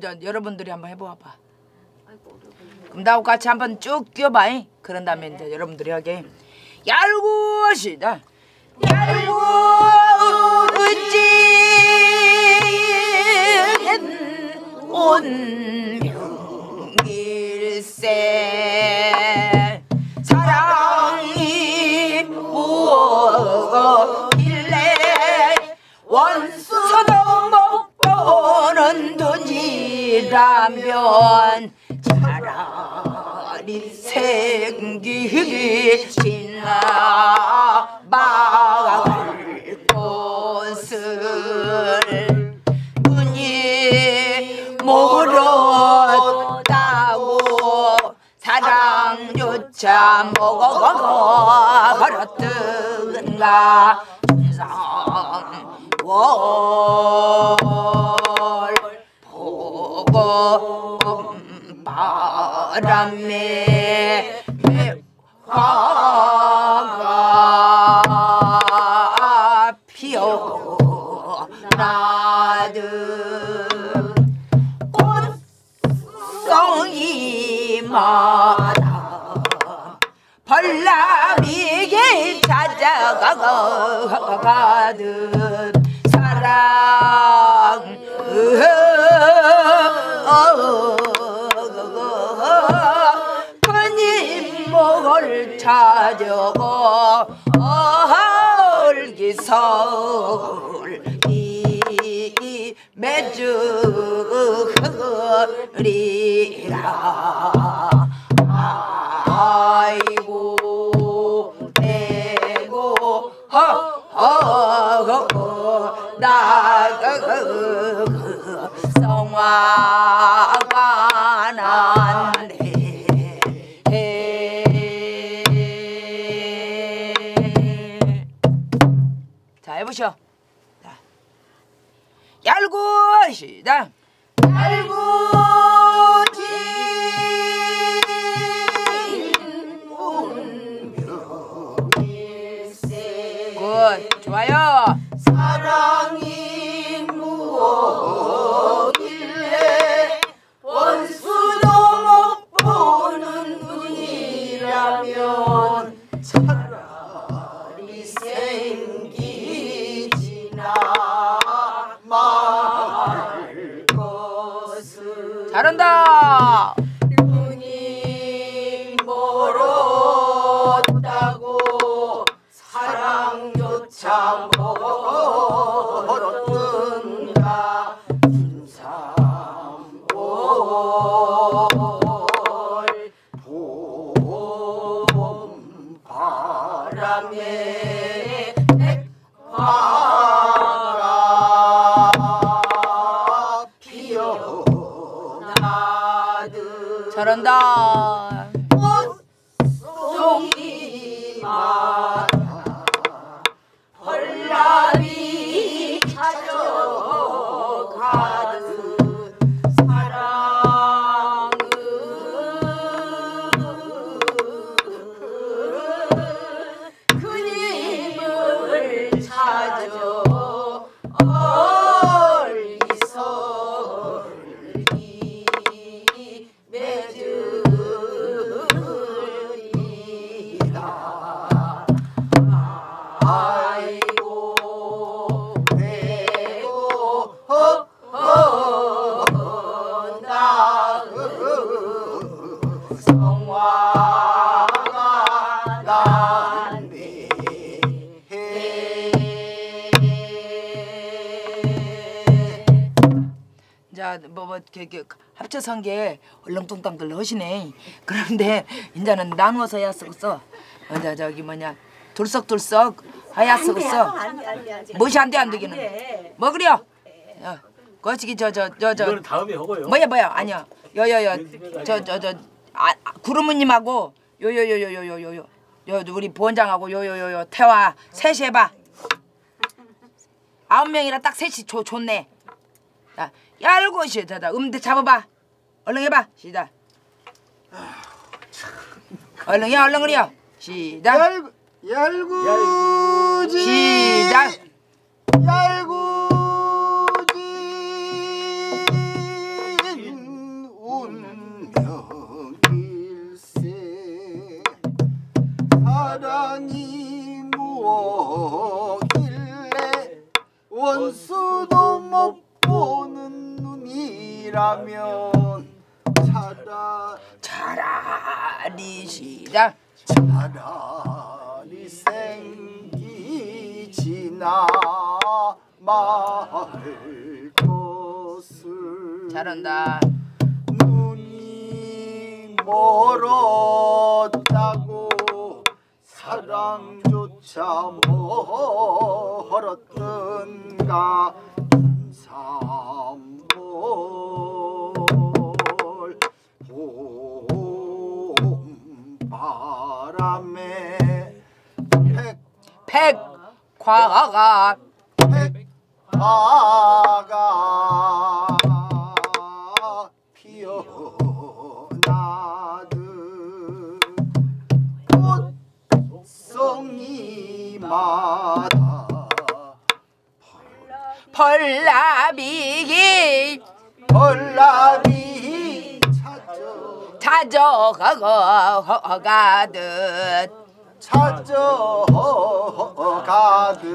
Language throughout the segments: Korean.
저, 여러분들이 한번 해봐봐. 그럼 나하고 같이 한번 쭉 뛰어봐. 잉? 그런 다음에 이제 여러분들이 하게. 얄구 시다. 얄구 어찌 온명일세 돈이라면 차라리 생기기 지나 막을 곳을 눈이 멀었다고 사랑조차 먹어버렸던가. 세상 월 바람에 화가 피어나듯 꽃송이마다 벌나비게 찾아가가듯 사랑 찾아가 얼기서울 이 매주리라. 아이고 내고 허허허 나그 성화 Oh. 이렇게 합쳐서 한 게 얼렁뚱땅들 허시네. 그런데 이제는 나누어서 해야 쓰겠어. 이제 저기 뭐냐 돌썩돌썩 해야 쓰겠어. 무시 안 돼 안 되기는 먹으려. 어. 거시기 저 저 저 저. 이거는 다음에 하고요. 뭐야 뭐야 아니야. 여여여 저 저 저 아, 구름무님하고 요요요요요요요. 요 우리 부원장하고 요요요요 태화 셋이 해봐. 아홉 명이라 딱 셋이 좋 좋네. 아, 얄고 시다 음대 잡아봐. 얼른 해봐. 시작. 얼른요, 얼른 그래요. 시작. 얄구 얄구지 시작. 얄 눈이라면 차라 차라리 시작. 차라리 생기 지나 말 것을 잘한다. 눈이 멀었다고 사랑조차 멀었던가 삼 백 백과가. 백화가 피어나듯 꽃송이마다 벌나비기. 벌나비 찾아 찾아가듯 찾아가듯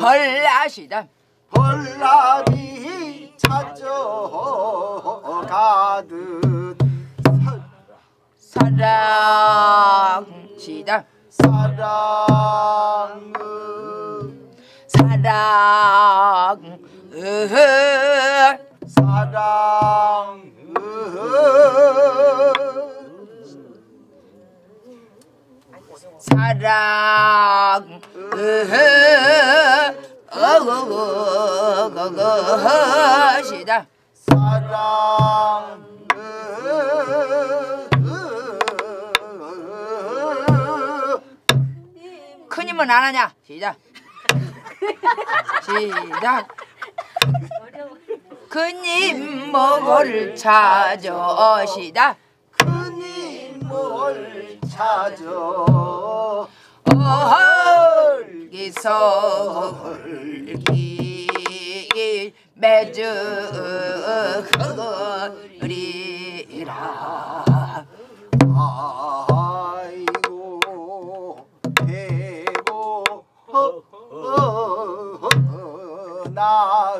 벌나시다. 벌나비 찾아가듯 사랑 시다. 사랑은 사랑 으흐 사랑은 사랑 으흐 어그그그그 시다. 사랑은 큰 힘은 안 하냐? 시작. 시작. 큰힘 먹을 찾아 시다. 큰힘을 찾아 어헐기서 헐기 매주 흐리라. 아이고 배고 나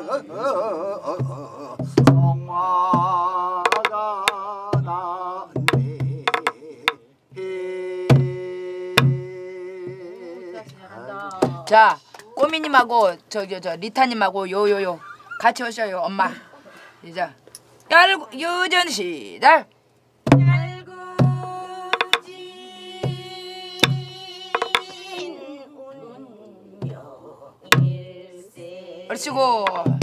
성화 자 꼬미님하고 저기 저 리타님하고 요요요. 같이 오셔요 엄마. 이제 열고 유전 시작 얼씨고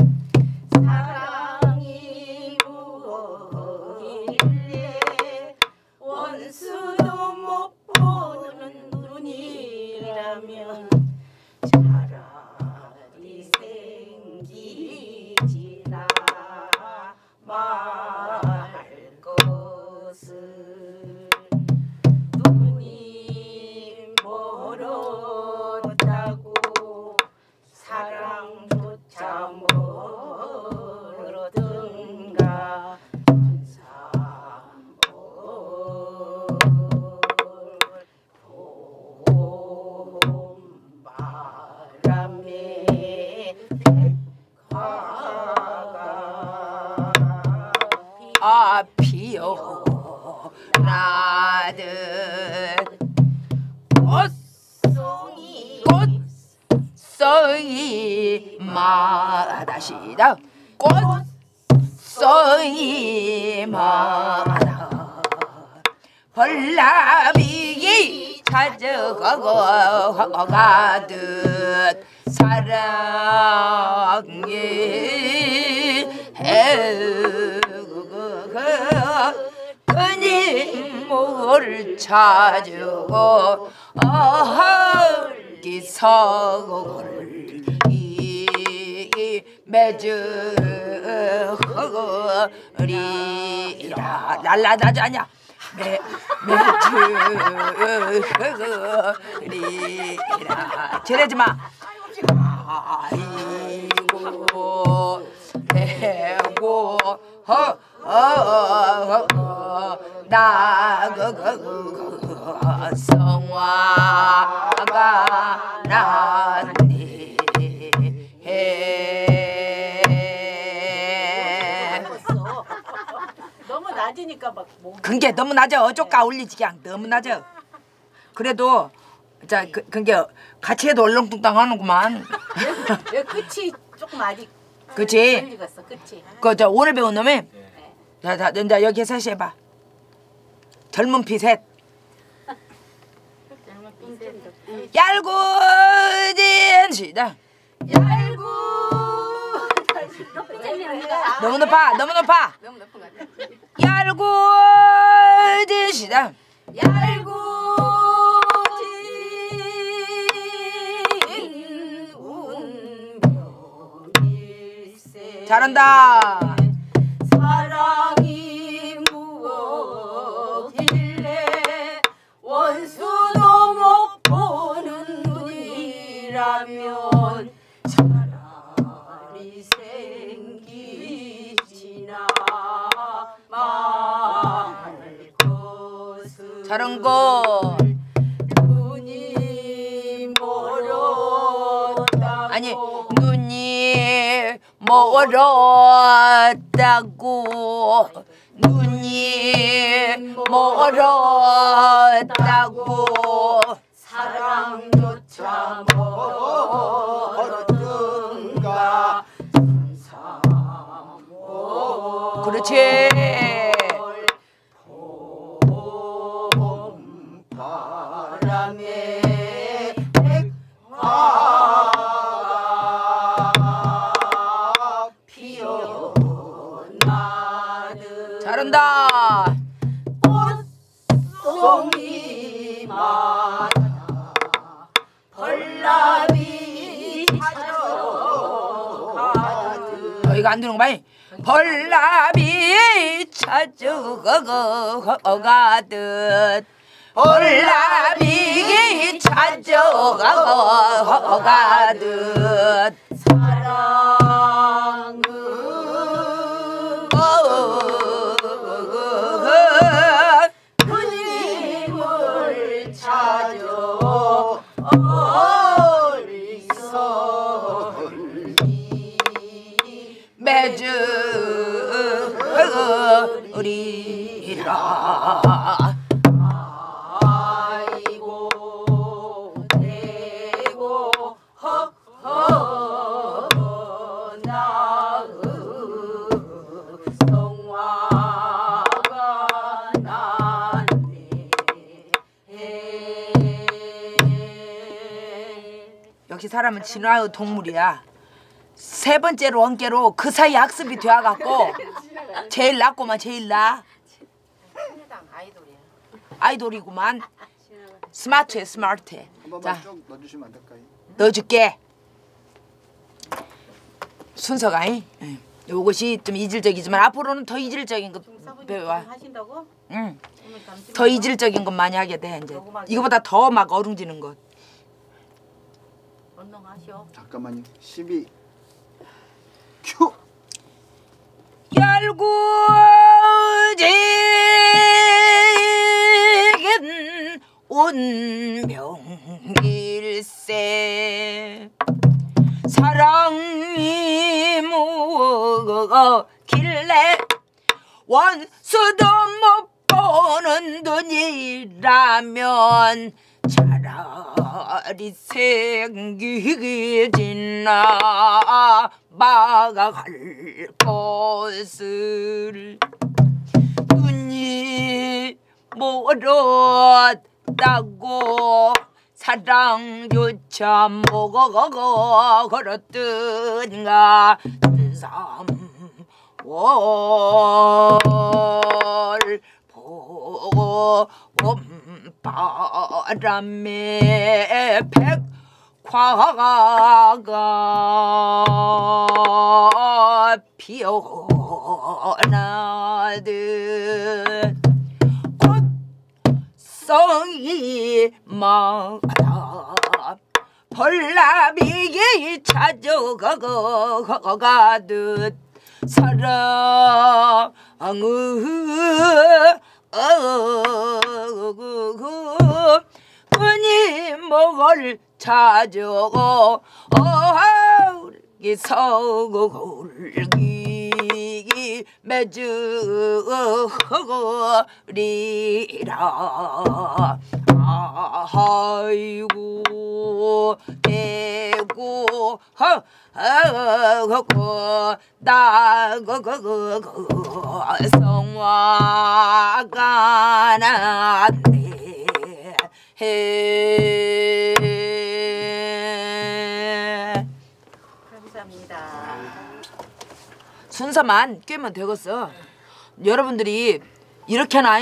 시다. 꽃송이 마다. 벌나비기 찾아가고 가듯 사랑이 그님을 찾고 어기석을 이 매주 허리라 날라다지 않냐 매 매주 허리라 저러지 마 아이 그게 너무 낮아. 쪼까 올리지 그냥 너무 낮아. 그래도 자 그, 그게 같이 해도 얼렁뚱땅 하는구만. 왜 끝이 조금 아직 그치? 덜 익었어 끝이 그저 오늘 배운 놈이 자, 자, 이제 여기 셋이 해봐. 젊은 피 셋. 얄궂은 시다. 얄고 너무 높아, 너무 높아. 너무 높은 것 같아 얄궂은 시다. 얄고진 운명일세 잘한다. 눈이 멀었다고 되는 거 봐이. 벌나비 찾아가가듯. 벌나비 찾아가가듯. 사랑은 그님을 찾아 우리라 아이고 대고 허허 나의 성화가 났네. 역시 사람은 진화의 동물이야. 세 번째로 원께로 그 사이 학습이 되어갖고 제일 낫고만 제일 나 신당 아이돌이야. 아이돌이구만. 스마트해 스마트해. 자. 쭉 넣어주시면 안 될까요? 넣어줄게. 순서가 이 응. 요것이 좀 이질적이지만 앞으로는 더 이질적인 거 배워. 하신다고? 응. 더 이질적인 것 많이 하게 돼 이제. 이거보다 더 막 어룽지는 것. 얼른 하시오. 잠깐만요. 12 얄궂은 운명일세. 사랑이 뭐길래 원수도 못 보는 눈이라면 차라리 생기지나 막아갈 것을 눈이 멀었다고 사랑조차 먹어 걸었던가 삼월 보고 바람에 백 화가 피어나듯 꽃송이마다. 벌나비기 찾아가가듯 사랑을 끊임을 찾아고 어울기 서울기 이 맺으리라. 아이고 대고 허허고 나그그그 성화가 났네. 해 순서만 꿰면 되겠어. 여러분들이 이렇게나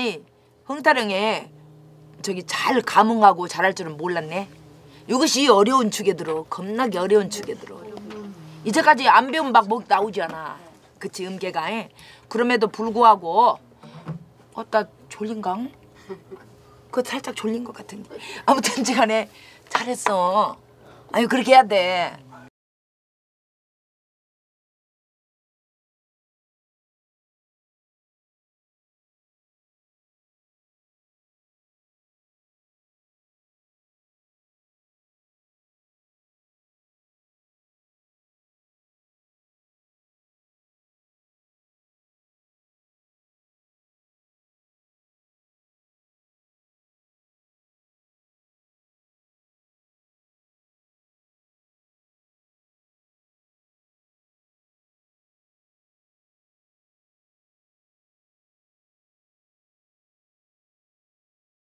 흥타령에 저기 잘 감흥하고 잘할 줄은 몰랐네. 이것이 어려운 축에 들어. 겁나게 어려운 축에 들어. 이제까지 안 배우면 막목 나오지 않아. 그치 음계가. 에? 그럼에도 불구하고 어따 졸린가? 그거 살짝 졸린 것 같은데. 아무튼 간에 잘했어. 아유 그렇게 해야 돼.